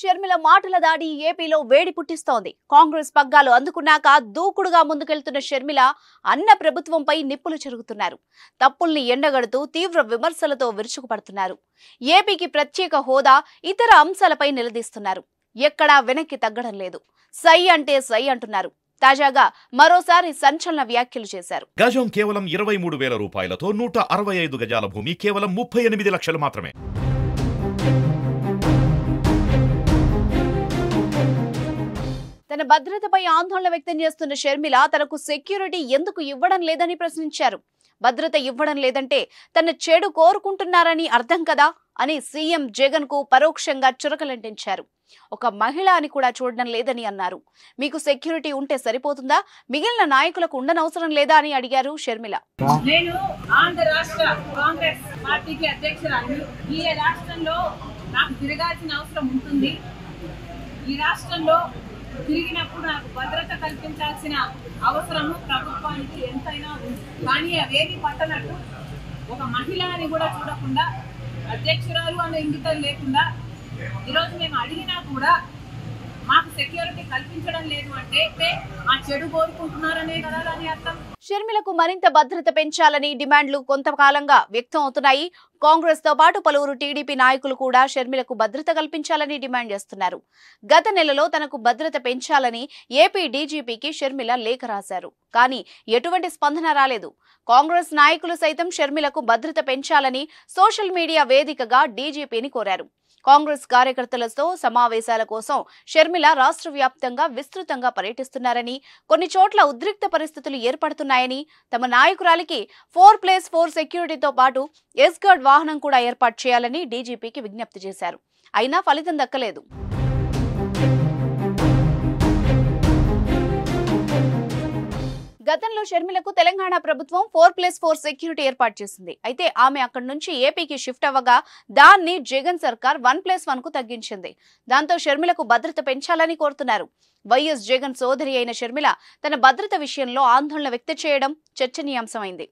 షర్మిల మాటల దాడి ఏపీలో వేడి పుట్టిస్తోంది. కాంగ్రెస్ పగ్గాలు అందుకున్నాక దూకుడుగా ముందుకెళ్తున్న షర్మిల అన్న ప్రభుత్వంపై నిప్పులు చెరుగుతున్నారు. తప్పుల్ని ఎండగడుతూ తీవ్ర విమర్శలతో విరుచుకుపడుతున్నారు. ఏపీకి ప్రత్యేక హోదా ఇతర అంశాలపై నిలదీస్తున్నారు. ఎక్కడా వెనక్కి తగ్గడం లేదు. సై అంటే సై అంటున్నారు. తాజాగా మరోసారి సంచలన వ్యాఖ్యలు చేశారు. గజం కేవలం ఇరవై మూడు వేల రూపాయలతో నూట అరవై ఐదు గజాల భూమి కేవలం ముప్పై ఎనిమిది లక్షలు మాత్రమే. తన భద్రతపై ఆందోళన వ్యక్తం చేస్తున్న షర్మిల తనకు సెక్యూరిటీ ఎందుకు ఇవ్వడం లేదని ప్రశ్నించారు. భద్రత ఇవ్వడం లేదంటే తన చెడు కోరుకుంటున్నారని అర్థం కదా అని సీఎం జగన్కు పరోక్షంగా చురకలంటించారు. ఒక మహిళ అని కూడా చూడడం లేదని అన్నారు. మీకు సెక్యూరిటీ ఉంటే సరిపోతుందా? మిగిలిన నాయకులకు ఉండనవసరం లేదా అని అడిగారు షర్మిల. నేను ఆంధ్ర రాష్ట్ర కాంగ్రెస్ పార్టీకి అధ్యక్షురాలు ఈ రాష్ట్రంలో నాకు తిరగాల్సిన అవసరం ఉంటుంది. ఈ రాష్ట్రంలో తిరిగినప్పుడు నాకు భద్రత కల్పించాల్సిన అవసరము ప్రభుత్వానికి ఎంతైనా ఉంది. కానీ అవేవి పట్టనట్టు ఒక మహిళ అని కూడా చూడకుండా అధ్యక్షురాలు అనే ఇంగితం లేకుండా ఈరోజు మేము అడిగినా కూడా మాకు సెక్యూరిటీ కల్పించడం లేదు అంటే మా చెడు కోరుకుంటున్నారనే కదా అని అర్థం. షర్మిలకు మరింత భద్రత పెంచాలని డిమాండ్లు కొంతకాలంగా వ్యక్తం అవుతున్నాయి. కాంగ్రెస్తో పాటు పలువురు టీడీపీ నాయకులు కూడా షర్మిలకు భద్రత కల్పించాలని డిమాండ్ చేస్తున్నారు. గత నెలలో తనకు భద్రత పెంచాలని ఏపీ డీజీపీకి షర్మిల లేఖ రాశారు. కానీ ఎటువంటి స్పందన రాలేదు. కాంగ్రెస్ నాయకులు సైతం షర్మిలకు భద్రత పెంచాలని సోషల్ మీడియా వేదికగా డీజీపీని కోరారు. కాంగ్రెస్ కార్యకర్తలతో సమావేశాల కోసం షర్మిల రాష్ట్ర వ్యాప్తంగా విస్తృతంగా పర్యటిస్తున్నారని కొన్ని చోట్ల ఉద్రిక్త పరిస్థితులు ఏర్పడుతున్నాయని తమ నాయకురాలికి ఫోర్ ప్లేస్ ఫోర్ సెక్యూరిటీతో పాటు ఎస్గార్డ్ వాహనం కూడా ఏర్పాటు చేయాలని డీజీపీకి విజ్ఞప్తి చేశారు. అయినా ఫలితం దక్కలేదు. గతంలో షర్మిలకు తెలంగాణ ప్రభుత్వం ఫోర్ ప్లస్ ఫోర్ సెక్యూరిటీ ఏర్పాటు చేసింది. అయితే ఆమె అక్కడి నుంచి ఏపీకి షిఫ్ట్ అవ్వగా దాన్ని జగన్ సర్కార్ వన్ ప్లస్ వన్కు తగ్గించింది. దాంతో షర్మిలకు భద్రత పెంచాలని కోరుతున్నారు. వైఎస్ జగన్ సోదరి అయిన షర్మిల తన భద్రత విషయంలో ఆందోళన వ్యక్తం చేయడం చర్చనీయాంశమైంది.